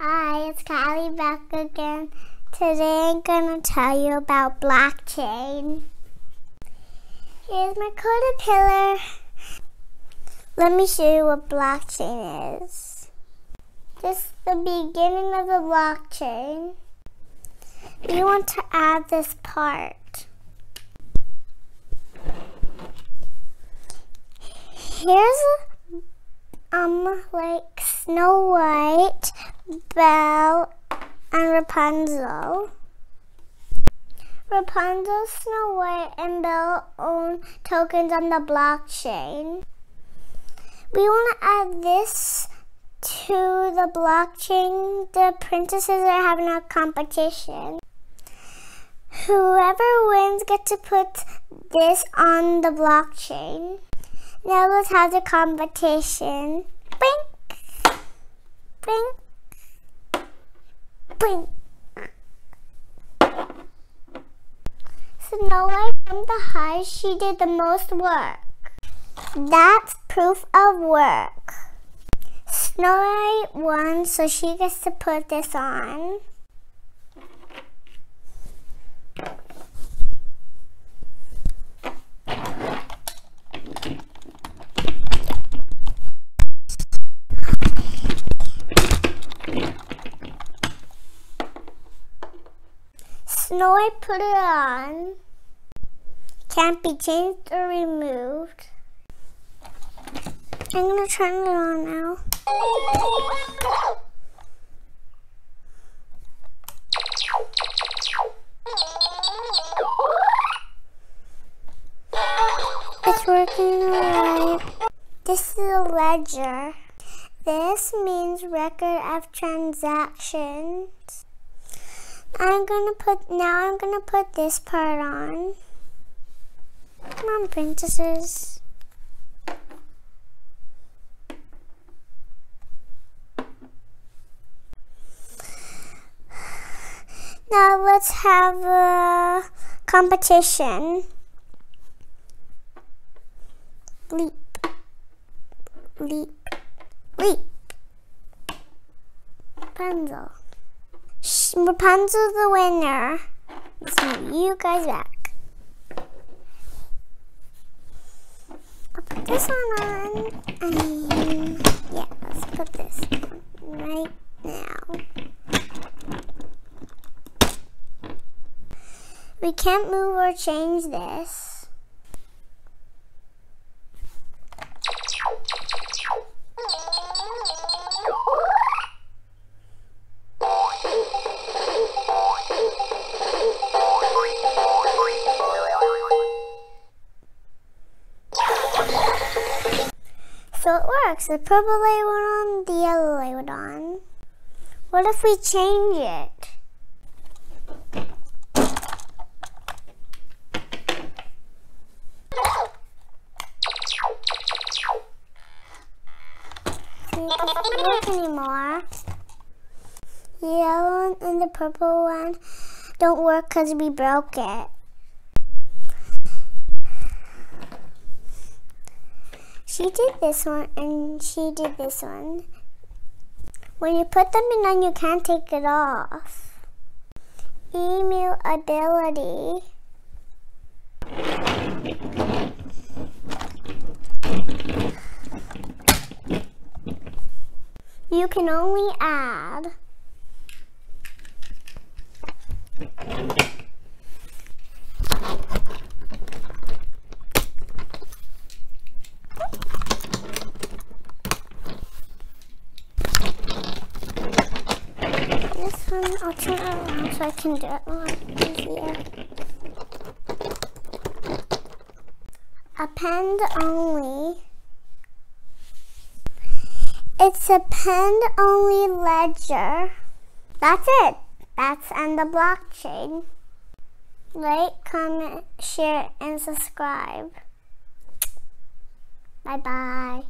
Hi, it's Kylie back again. Today I'm going to tell you about blockchain. Here's my caterpillar. Let me show you what blockchain is. This is the beginning of the blockchain. We want to add this part. Here's um like Snow White, Belle, and Rapunzel. Rapunzel, Snow White, and Belle own tokens on the blockchain. We want to add this to the blockchain. The princesses are having a competition. Whoever wins gets to put this on the blockchain. Now let's have the competition. Blink, blink, blink. Snow White from the high, she did the most work. That's proof of work. Snow White won, so she gets to put this on. Snow White put it on. Can't be changed or removed. I'm gonna turn it on now. It's working alright. This is a ledger. This means record of transactions. I'm gonna put, now I'm gonna put this part on. Come on, princesses. Now let's have a competition. Leap, leap, leap. Rapunzel. Rapunzel's the winner. Let's move you guys back. I'll put this one on. And yeah, let's put this right now. We can't move or change this. So it works. The purple light went on, the yellow light went on. What if we change it? doesn't work anymore. Yellow and the purple one don't work because we broke it. She did this one and she did this one. When you put them in on, you can't take it off. Immutability. You can only add one, I'll turn it around so I can do it more easier. Append only. It's a pen only ledger. That's it. That's on the blockchain. Like, comment, share, and subscribe. Bye bye.